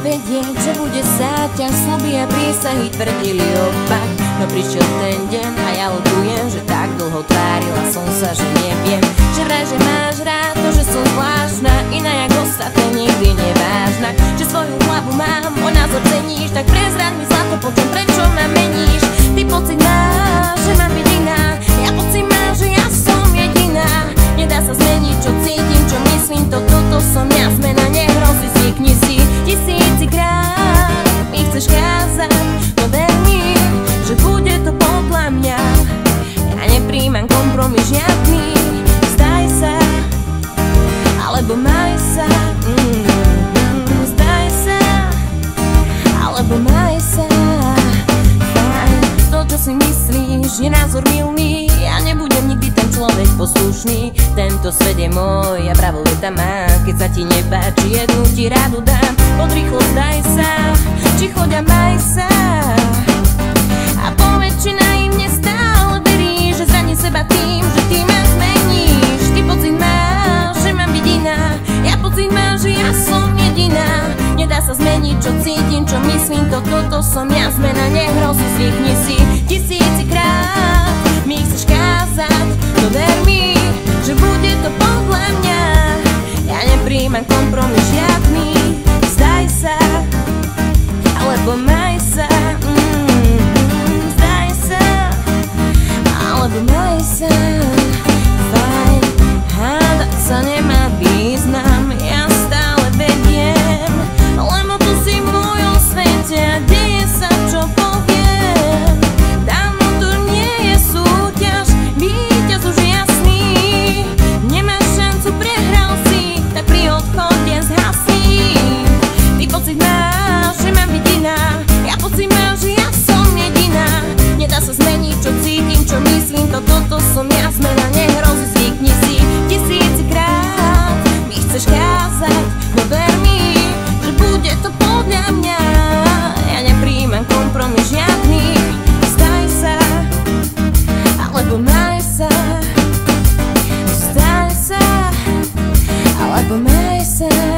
vedieť, že bude záťaž Sluby a prísahy tvrdili opak. No prišiel ten deň a ja lutujem Že tak dlho tvárila som sa, že neviem. Že vraj, že máš rád to, že som zvláštna Iná jak ostatné nikdy nevážna. Že svoju hlavu mám, o názor ceníš Tak prezrad mi zlato, potom prečo ma meníš. Ty pocit máš, že mám byť iná Ja pocit máš, že ja som jediná. Nedá sa zmeniť, čo cítim, čo myslím To toto som ja, zmena nehrozí, je názor milný. Ja nebudem nikdy ten človek poslušný. Tento svet je môj a bravo veta má. Keď sa ti nepáči jednu ti radu dám. Pod rýchlo myslím To toto som ja, zmena nehrozí. Zvykni si tisícikrát. Mi chceš kázať, no ver mi Že bude to podľa mňa. Ja nepríjmam kompromis žiadny. Zdaj sa, alebo maj sa começa, está, está, a hora começa.